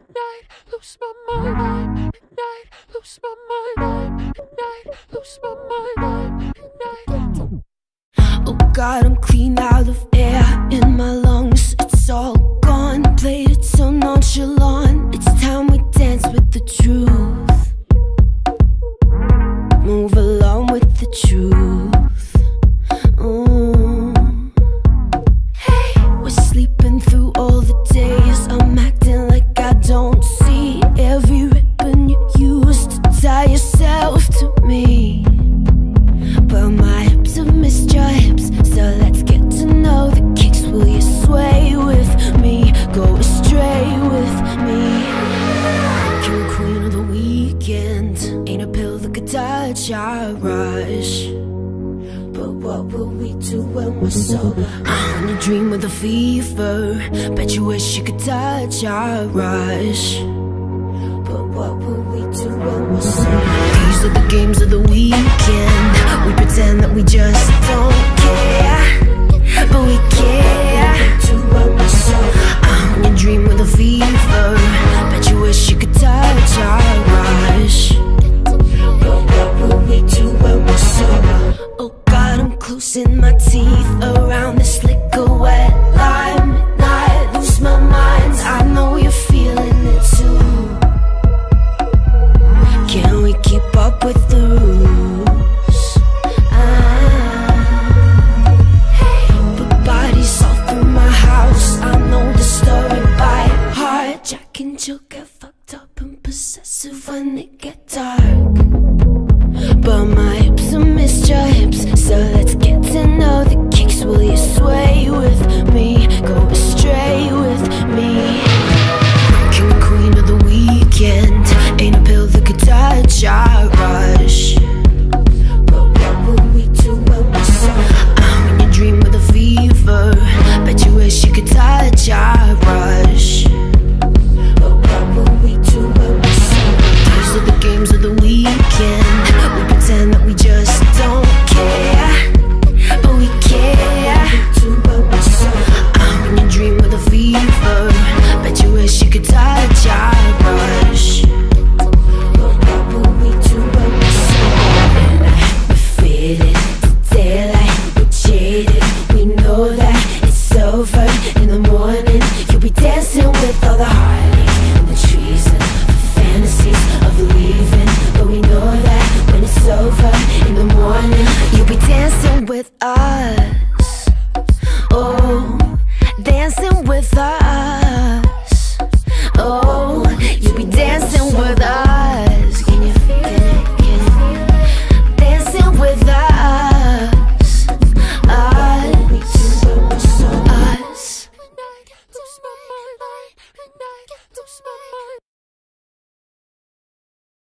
midnight, lose my mind, midnight, lose my mind, midnight, lose my mind, midnight. Oh God, I'm clean out of air in my lungs. Ain't a pill that could touch our rush. But what will we do when we're sober? I wanna dream with a fever. Bet you wish you could touch our rush. But what will we do when we're sober? These are the games of the weekend. We pretend that we just Brushing my teeth around the slicker wet lime Night, lose my mind, I know you're feeling it too. Can we keep up with the rules? Ah. the body's all through my house, I know the story by heart. Jack and Jill get fucked up and possessive when it get dark. But my Bet you wish you could touch our toothbrush But what will we do when we're soaring? We're feeling, the daylight, we're jaded We know that it's over in the morning. You'll be dancing with all the heartache and the treason The fantasies of leaving. But we know that when it's over in the morning You'll be dancing with us.